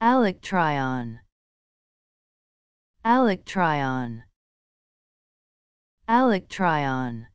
Electrion. Electrion. Electrion.